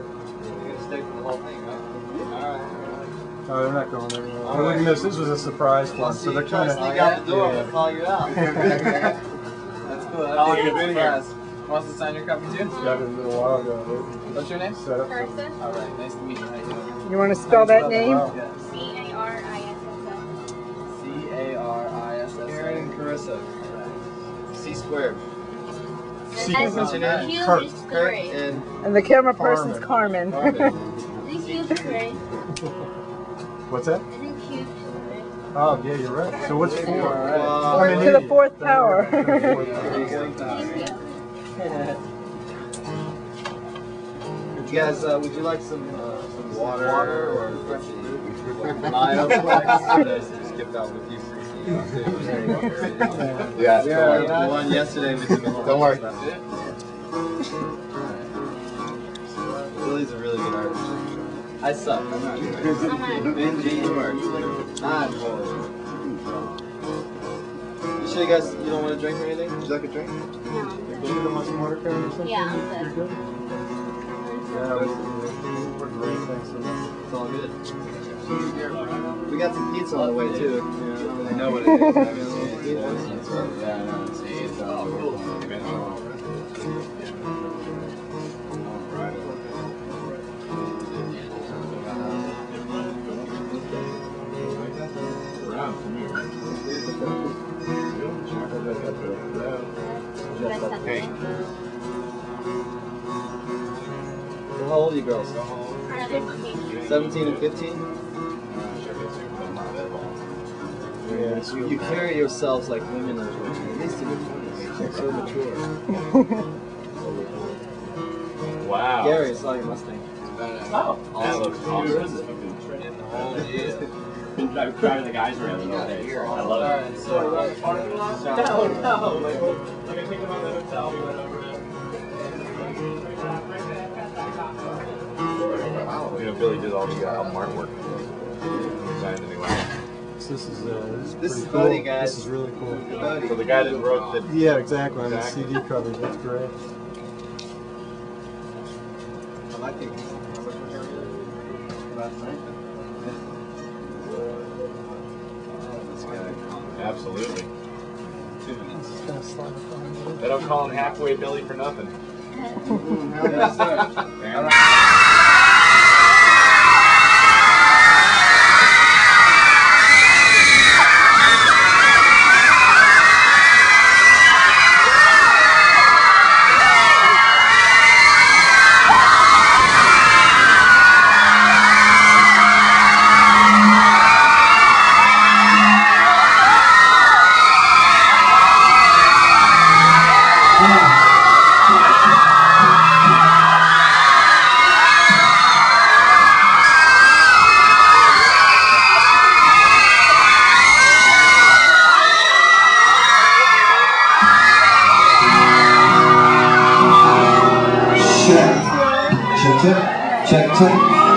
whole thing, right? Alright. Oh, they're not going anywhere. Oh, look at this. This was a surprise Well, one. So they're try kind to of. sneak out the door, yeah. I'm gonna call you out. That's cool. How long That'd you be a been here? surprise. Wants to sign your copy too? Got it a little while ago. What's your name? Set up. some- Carissa, Alright, nice to meet you. How you? You want to spell that name? Wow. Yes. C A R I S S C A R I S S. Caryn and Carissa. C squared. See, S. What's your name? Curt. is Curt great. and And the camera person's Carmen. Carmen. I think Q. What's that? I think Q. Oh, yeah, you're right. So what's four? Well, I'm an to the fourth power. there you go. Thank you. You guys, uh, would you like some, uh, some water, or Lionflex? Skipped out with you. Yeah. Yeah, the one yesterday we did the Don't worry. Billy's a really good artist. I suck. I'm not good. Benji, you are. I'm horrible. You sure you guys you don't want a drink or anything? Would you like a drink? No. You don't want some water, Caryn, or something? Yeah, I'm good. You're we're, we're great. Thanks so much. It's all good. We got some pizza on the way too. I know what it is. Yeah, I know. See, it's all You Okay. How old are you girls? 17 and 15? Yeah, it's You, you carry yourselves like women are at least in your 20s. You're so mature. Wow. Gary, I saw your Mustang. Oh, that looks awesome. Been driving, driving the guys around all day. I love it. So we're the parking lot? No, oh, no. Like, like I picked him out of the hotel. We went over You know, Billy did all the uh, album artwork. Designed anyway. So this is, uh, this is, This is pretty Bodie, cool. guys. This is really cool. Buddy. So the guy that wrote the Yeah, exactly. On the CD cover. That's great. I like it. How much was it? Last night? This guy. çektim, çektim.